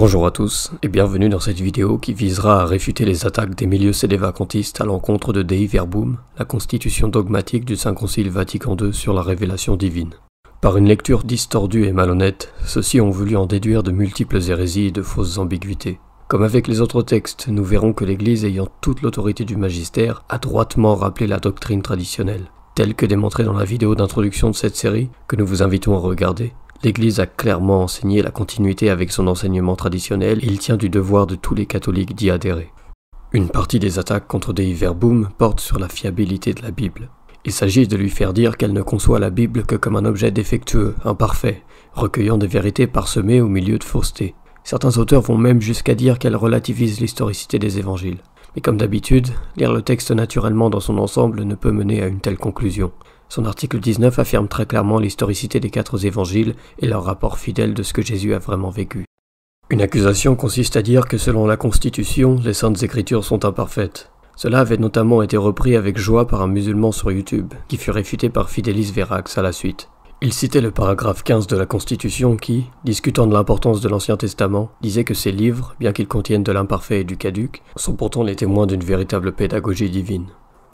Bonjour à tous et bienvenue dans cette vidéo qui visera à réfuter les attaques des milieux sédévacantistes à l'encontre de Dei Verbum, la constitution dogmatique du Saint Concile Vatican II sur la révélation divine. Par une lecture distordue et malhonnête, ceux-ci ont voulu en déduire de multiples hérésies et de fausses ambiguïtés. Comme avec les autres textes, nous verrons que l'Église ayant toute l'autorité du magistère a droitement rappelé la doctrine traditionnelle, telle que démontrée dans la vidéo d'introduction de cette série que nous vous invitons à regarder. L'Église a clairement enseigné la continuité avec son enseignement traditionnel et il tient du devoir de tous les catholiques d'y adhérer. Une partie des attaques contre Dei Verbum porte sur la fiabilité de la Bible. Il s'agit de lui faire dire qu'elle ne conçoit la Bible que comme un objet défectueux, imparfait, recueillant des vérités parsemées au milieu de fausseté. Certains auteurs vont même jusqu'à dire qu'elle relativise l'historicité des évangiles. Mais comme d'habitude, lire le texte naturellement dans son ensemble ne peut mener à une telle conclusion. Son article 19 affirme très clairement l'historicité des quatre évangiles et leur rapport fidèle de ce que Jésus a vraiment vécu. Une accusation consiste à dire que selon la Constitution, les saintes écritures sont imparfaites. Cela avait notamment été repris avec joie par un musulman sur YouTube, qui fut réfuté par Fidelis Verax à la suite. Il citait le paragraphe 15 de la Constitution qui, discutant de l'importance de l'Ancien Testament, disait que ces livres, bien qu'ils contiennent de l'imparfait et du caduc, sont pourtant les témoins d'une véritable pédagogie divine.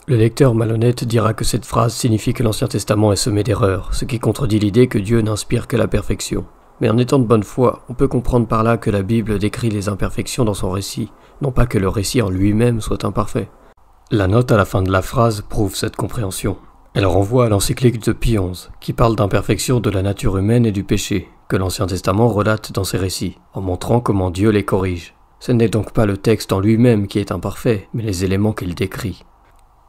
Le lecteur malhonnête dira que cette phrase signifie que l'Ancien Testament est semé d'erreurs, ce qui contredit l'idée que Dieu n'inspire que la perfection. Mais en étant de bonne foi, on peut comprendre par là que la Bible décrit les imperfections dans son récit, non pas que le récit en lui-même soit imparfait. La note à la fin de la phrase prouve cette compréhension. Elle renvoie à l'encyclique de Pie qui parle d'imperfection de la nature humaine et du péché, que l'Ancien Testament relate dans ses récits, en montrant comment Dieu les corrige. Ce n'est donc pas le texte en lui-même qui est imparfait, mais les éléments qu'il décrit.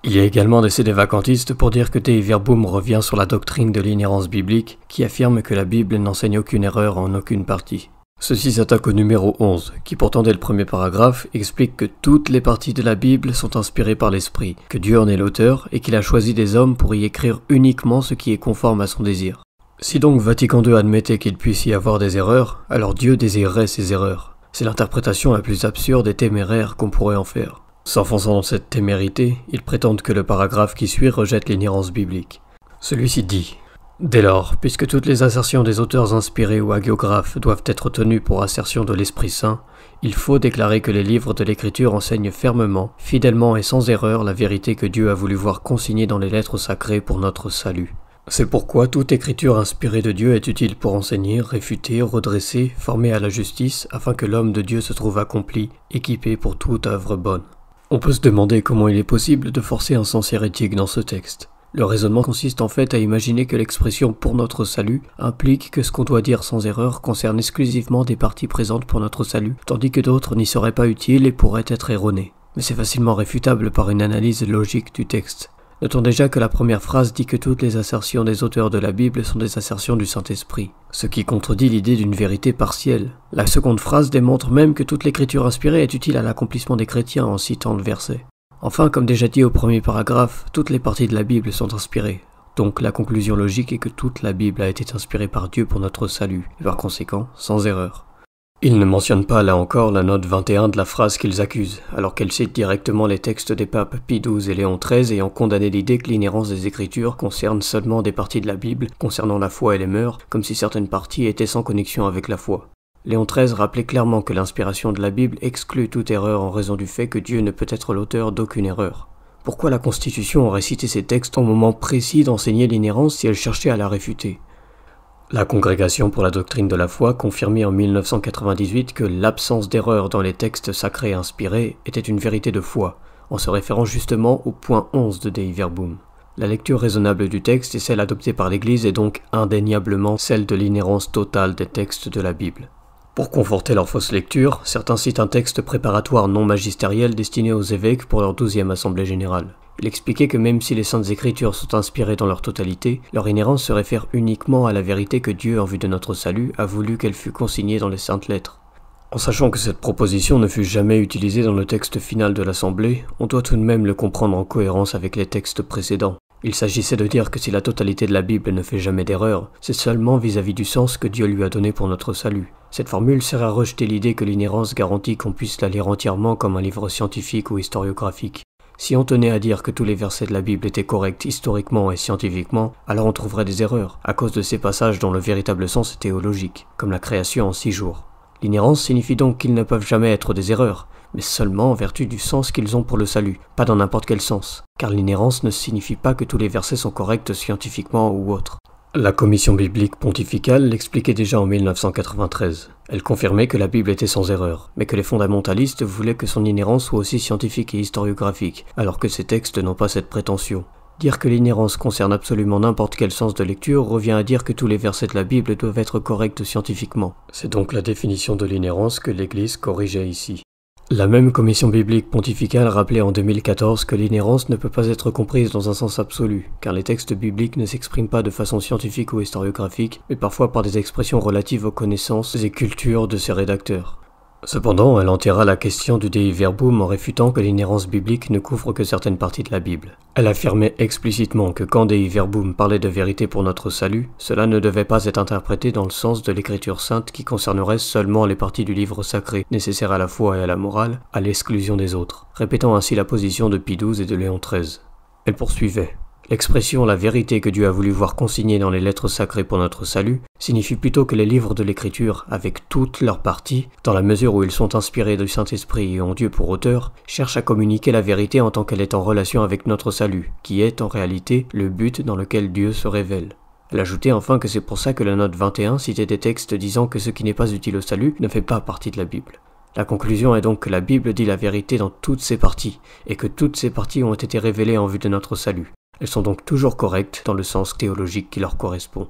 Il y a également des vacantistes pour dire que Dei Verbum revient sur la doctrine de l'inhérence biblique qui affirme que la Bible n'enseigne aucune erreur en aucune partie. Ceci s'attaque au numéro 11, qui pourtant dès le premier paragraphe explique que toutes les parties de la Bible sont inspirées par l'Esprit, que Dieu en est l'auteur et qu'il a choisi des hommes pour y écrire uniquement ce qui est conforme à son désir. Si donc Vatican II admettait qu'il puisse y avoir des erreurs, alors Dieu désirerait ces erreurs. C'est l'interprétation la plus absurde et téméraire qu'on pourrait en faire. S'enfonçant dans cette témérité, ils prétendent que le paragraphe qui suit rejette l'inhérence biblique. Celui-ci dit Dès lors, puisque toutes les assertions des auteurs inspirés ou hagiographes doivent être tenues pour assertion de l'Esprit Saint, il faut déclarer que les livres de l'Écriture enseignent fermement, fidèlement et sans erreur la vérité que Dieu a voulu voir consignée dans les lettres sacrées pour notre salut. C'est pourquoi toute écriture inspirée de Dieu est utile pour enseigner, réfuter, redresser, former à la justice, afin que l'homme de Dieu se trouve accompli, équipé pour toute œuvre bonne. On peut se demander comment il est possible de forcer un sens hérétique dans ce texte. Le raisonnement consiste en fait à imaginer que l'expression pour notre salut implique que ce qu'on doit dire sans erreur concerne exclusivement des parties présentes pour notre salut, tandis que d'autres n'y seraient pas utiles et pourraient être erronées. Mais c'est facilement réfutable par une analyse logique du texte. Notons déjà que la première phrase dit que toutes les assertions des auteurs de la Bible sont des assertions du Saint-Esprit, ce qui contredit l'idée d'une vérité partielle. La seconde phrase démontre même que toute l'écriture inspirée est utile à l'accomplissement des chrétiens en citant le verset. Enfin, comme déjà dit au premier paragraphe, toutes les parties de la Bible sont inspirées. Donc la conclusion logique est que toute la Bible a été inspirée par Dieu pour notre salut, et par conséquent sans erreur. Ils ne mentionnent pas là encore la note 21 de la phrase qu'ils accusent, alors qu'elle cite directement les textes des papes Pie XII et Léon XIII ayant condamné l'idée que l'inhérence des Écritures concerne seulement des parties de la Bible concernant la foi et les mœurs, comme si certaines parties étaient sans connexion avec la foi. Léon XIII rappelait clairement que l'inspiration de la Bible exclut toute erreur en raison du fait que Dieu ne peut être l'auteur d'aucune erreur. Pourquoi la Constitution aurait cité ces textes au moment précis d'enseigner l'inhérence si elle cherchait à la réfuter? La Congrégation pour la doctrine de la foi confirmait en 1998 que l'absence d'erreur dans les textes sacrés inspirés était une vérité de foi, en se référant justement au point 11 de Dei Verbum. La lecture raisonnable du texte et celle adoptée par l'Église est donc indéniablement celle de l'inhérence totale des textes de la Bible. Pour conforter leur fausse lecture, certains citent un texte préparatoire non magistériel destiné aux évêques pour leur douzième assemblée générale. Il expliquait que même si les saintes écritures sont inspirées dans leur totalité, leur inhérence se réfère uniquement à la vérité que Dieu, en vue de notre salut, a voulu qu'elle fût consignée dans les saintes lettres. En sachant que cette proposition ne fut jamais utilisée dans le texte final de l'Assemblée, on doit tout de même le comprendre en cohérence avec les textes précédents. Il s'agissait de dire que si la totalité de la Bible ne fait jamais d'erreur, c'est seulement vis-à-vis -vis du sens que Dieu lui a donné pour notre salut. Cette formule sert à rejeter l'idée que l'inhérence garantit qu'on puisse la lire entièrement comme un livre scientifique ou historiographique. Si on tenait à dire que tous les versets de la Bible étaient corrects historiquement et scientifiquement, alors on trouverait des erreurs, à cause de ces passages dont le véritable sens est théologique, comme la création en six jours. L'inhérence signifie donc qu'ils ne peuvent jamais être des erreurs, mais seulement en vertu du sens qu'ils ont pour le salut, pas dans n'importe quel sens, car l'inhérence ne signifie pas que tous les versets sont corrects scientifiquement ou autre. La commission biblique pontificale l'expliquait déjà en 1993. Elle confirmait que la Bible était sans erreur, mais que les fondamentalistes voulaient que son inhérence soit aussi scientifique et historiographique, alors que ces textes n'ont pas cette prétention. Dire que l'inhérence concerne absolument n'importe quel sens de lecture revient à dire que tous les versets de la Bible doivent être corrects scientifiquement. C'est donc la définition de l'inhérence que l'Église corrigeait ici. La même commission biblique pontificale rappelait en 2014 que l'inhérence ne peut pas être comprise dans un sens absolu, car les textes bibliques ne s'expriment pas de façon scientifique ou historiographique, mais parfois par des expressions relatives aux connaissances et cultures de ses rédacteurs. Cependant, elle enterra la question du Dei Verbum en réfutant que l'inhérence biblique ne couvre que certaines parties de la Bible. Elle affirmait explicitement que quand Dei Verbum parlait de vérité pour notre salut, cela ne devait pas être interprété dans le sens de l'écriture sainte qui concernerait seulement les parties du livre sacré nécessaires à la foi et à la morale, à l'exclusion des autres, répétant ainsi la position de Pie XII et de Léon XIII. Elle poursuivait. L'expression la vérité que Dieu a voulu voir consignée dans les lettres sacrées pour notre salut signifie plutôt que les livres de l'Écriture, avec toutes leurs parties, dans la mesure où ils sont inspirés du Saint-Esprit et ont Dieu pour auteur, cherchent à communiquer la vérité en tant qu'elle est en relation avec notre salut, qui est en réalité le but dans lequel Dieu se révèle. Elle ajoutait enfin que c'est pour ça que la note 21 citait des textes disant que ce qui n'est pas utile au salut ne fait pas partie de la Bible. La conclusion est donc que la Bible dit la vérité dans toutes ses parties, et que toutes ces parties ont été révélées en vue de notre salut. Elles sont donc toujours correctes dans le sens théologique qui leur correspond.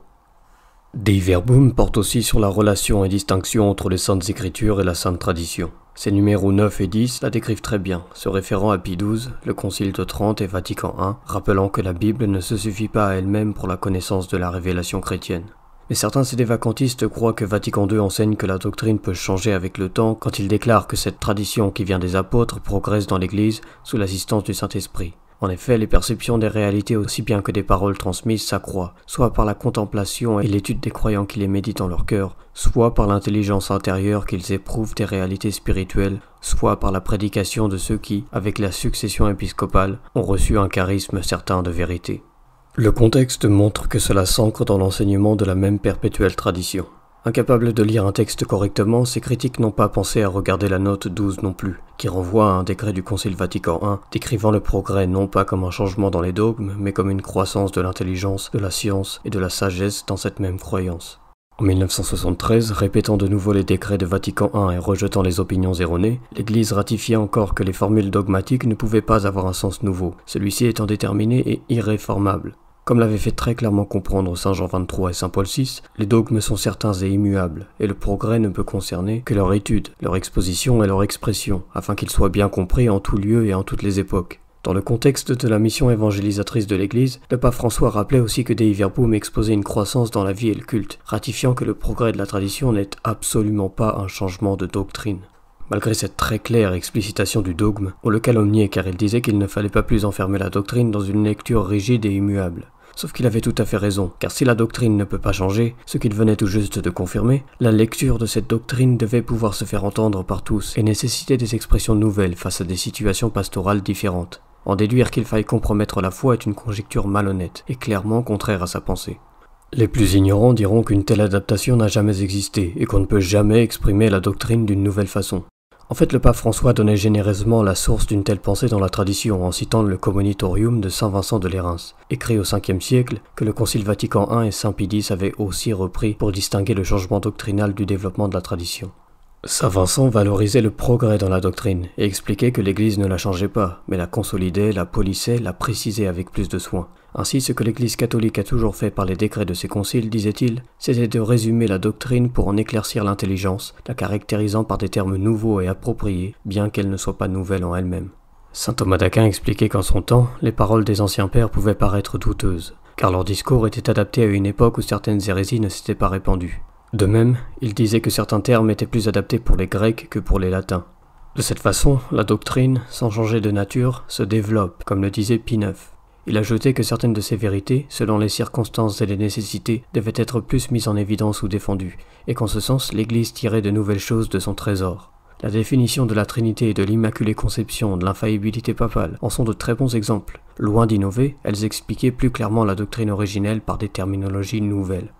Dei Verbum porte aussi sur la relation et distinction entre les saintes écritures et la sainte tradition. Ces numéros 9 et 10 la décrivent très bien, se référant à Pie XII, le Concile de Trente et Vatican I, rappelant que la Bible ne se suffit pas à elle-même pour la connaissance de la révélation chrétienne. Mais certains sédévacantistes croient que Vatican II enseigne que la doctrine peut changer avec le temps quand il déclare que cette tradition qui vient des apôtres progresse dans l'Église sous l'assistance du Saint-Esprit. En effet, les perceptions des réalités aussi bien que des paroles transmises s'accroissent, soit par la contemplation et l'étude des croyants qui les méditent dans leur cœur, soit par l'intelligence intérieure qu'ils éprouvent des réalités spirituelles, soit par la prédication de ceux qui, avec la succession épiscopale, ont reçu un charisme certain de vérité. Le contexte montre que cela s'ancre dans l'enseignement de la même perpétuelle tradition. Incapables de lire un texte correctement, ces critiques n'ont pas pensé à regarder la note 12 non plus, qui renvoie à un décret du Concile Vatican I décrivant le progrès non pas comme un changement dans les dogmes, mais comme une croissance de l'intelligence, de la science et de la sagesse dans cette même croyance. En 1973, répétant de nouveau les décrets de Vatican I et rejetant les opinions erronées, l'Église ratifiait encore que les formules dogmatiques ne pouvaient pas avoir un sens nouveau, celui-ci étant déterminé et irréformable. Comme l'avait fait très clairement comprendre Saint Jean XXIII et Saint Paul VI, les dogmes sont certains et immuables, et le progrès ne peut concerner que leur étude, leur exposition et leur expression, afin qu'ils soient bien compris en tout lieu et en toutes les époques. Dans le contexte de la mission évangélisatrice de l'Église, le pape François rappelait aussi que Dei Verbum exposait une croissance dans la vie et le culte, ratifiant que le progrès de la tradition n'est absolument pas un changement de doctrine. Malgré cette très claire explicitation du dogme, on le calomniait car il disait qu'il ne fallait pas plus enfermer la doctrine dans une lecture rigide et immuable. Sauf qu'il avait tout à fait raison, car si la doctrine ne peut pas changer, ce qu'il venait tout juste de confirmer, la lecture de cette doctrine devait pouvoir se faire entendre par tous et nécessiter des expressions nouvelles face à des situations pastorales différentes. En déduire qu'il faille compromettre la foi est une conjecture malhonnête et clairement contraire à sa pensée. Les plus ignorants diront qu'une telle adaptation n'a jamais existé et qu'on ne peut jamais exprimer la doctrine d'une nouvelle façon. En fait, le pape François donnait généreusement la source d'une telle pensée dans la tradition en citant le Commonitorium de Saint Vincent de Lérins, écrit au 5e siècle, que le Concile Vatican I et Saint X avaient aussi repris pour distinguer le changement doctrinal du développement de la tradition. Saint Vincent valorisait le progrès dans la doctrine et expliquait que l'Église ne la changeait pas, mais la consolidait, la polissait, la précisait avec plus de soin. Ainsi, ce que l'Église catholique a toujours fait par les décrets de ses conciles, disait-il, c'était de résumer la doctrine pour en éclaircir l'intelligence, la caractérisant par des termes nouveaux et appropriés, bien qu'elle ne soit pas nouvelle en elle-même. Saint Thomas d'Aquin expliquait qu'en son temps, les paroles des anciens pères pouvaient paraître douteuses, car leur discours était adapté à une époque où certaines hérésies ne s'étaient pas répandues. De même, il disait que certains termes étaient plus adaptés pour les Grecs que pour les Latins. De cette façon, la doctrine, sans changer de nature, se développe, comme le disait Pie IX. Il ajoutait que certaines de ces vérités, selon les circonstances et les nécessités, devaient être plus mises en évidence ou défendues, et qu'en ce sens l'Église tirait de nouvelles choses de son trésor. La définition de la Trinité et de l'Immaculée Conception, de l'infaillibilité papale, en sont de très bons exemples. Loin d'innover, elles expliquaient plus clairement la doctrine originelle par des terminologies nouvelles.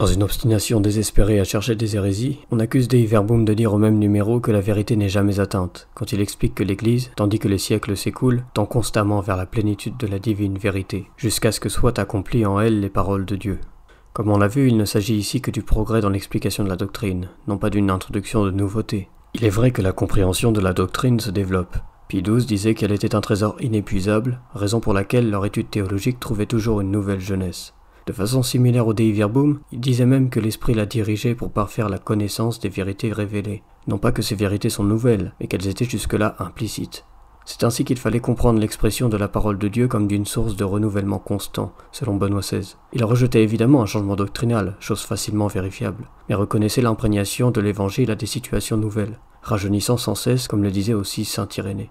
Dans une obstination désespérée à chercher des hérésies, on accuse Dei Verbum de dire au même numéro que la vérité n'est jamais atteinte, quand il explique que l'Église, tandis que les siècles s'écoulent, tend constamment vers la plénitude de la divine vérité, jusqu'à ce que soient accomplies en elle les paroles de Dieu. Comme on l'a vu, il ne s'agit ici que du progrès dans l'explication de la doctrine, non pas d'une introduction de nouveautés. Il est vrai que la compréhension de la doctrine se développe. Pie disait qu'elle était un trésor inépuisable, raison pour laquelle leur étude théologique trouvait toujours une nouvelle jeunesse. De façon similaire au Dei Verbum, il disait même que l'Esprit l'a dirigé pour parfaire la connaissance des vérités révélées. Non pas que ces vérités sont nouvelles, mais qu'elles étaient jusque-là implicites. C'est ainsi qu'il fallait comprendre l'expression de la parole de Dieu comme d'une source de renouvellement constant, selon Benoît XVI. Il rejetait évidemment un changement doctrinal, chose facilement vérifiable, mais reconnaissait l'imprégnation de l'Évangile à des situations nouvelles, rajeunissant sans cesse, comme le disait aussi saint Irénée.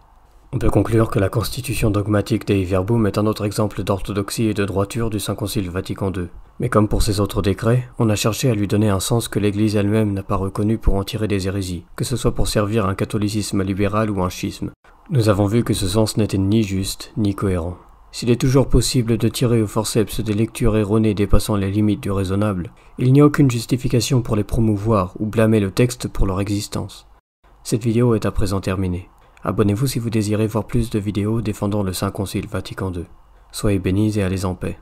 On peut conclure que la constitution dogmatique des Verbum est un autre exemple d'orthodoxie et de droiture du Saint Concile Vatican II. Mais comme pour ses autres décrets, on a cherché à lui donner un sens que l'Église elle-même n'a pas reconnu pour en tirer des hérésies, que ce soit pour servir un catholicisme libéral ou un schisme. Nous avons vu que ce sens n'était ni juste ni cohérent. S'il est toujours possible de tirer au forceps des lectures erronées dépassant les limites du raisonnable, il n'y a aucune justification pour les promouvoir ou blâmer le texte pour leur existence. Cette vidéo est à présent terminée. Abonnez-vous si vous désirez voir plus de vidéos défendant le Saint Concile Vatican II. Soyez bénis et allez en paix.